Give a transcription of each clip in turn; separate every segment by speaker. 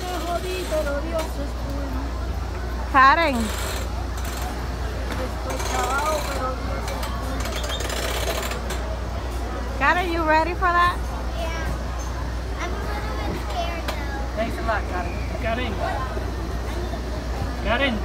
Speaker 1: me jodí, pero Dios es bueno.
Speaker 2: Karen,
Speaker 1: Estoy chavado, pero Dios.
Speaker 2: Karen, you ready for that?
Speaker 3: Yeah. I'm a little bit scared though.
Speaker 4: Thanks a lot, Karen. Karen. Karen. Karen.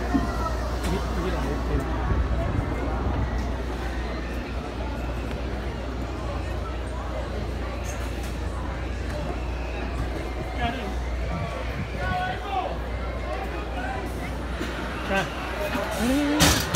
Speaker 4: Karen.
Speaker 2: Karen,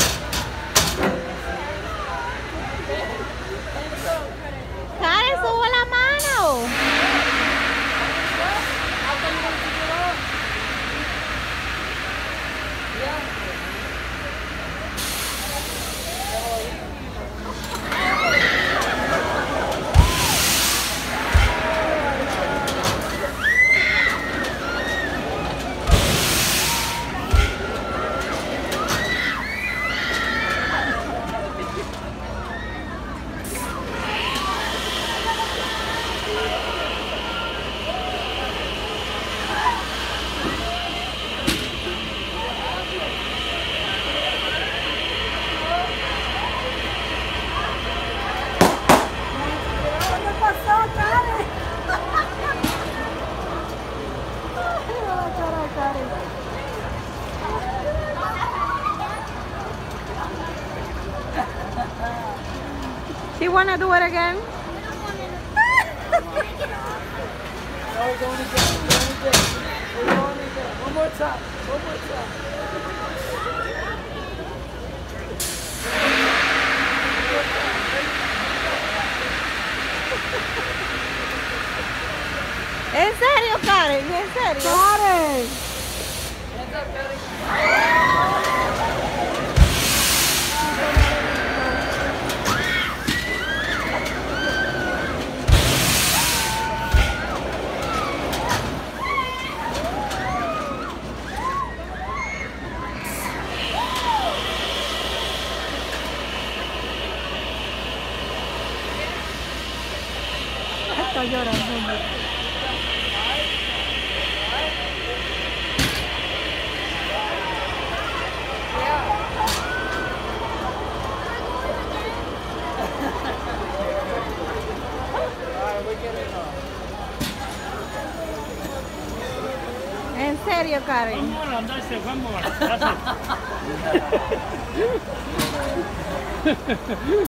Speaker 2: She wanna do it again?
Speaker 4: No, we're going again. We're going again. We're going again. One more time. One more time.
Speaker 2: ¿En serio, Karen? ¿En serio?
Speaker 1: Karen. está llorando.
Speaker 2: ¿En serio, Karen?
Speaker 5: Vamos a andarse, vamos a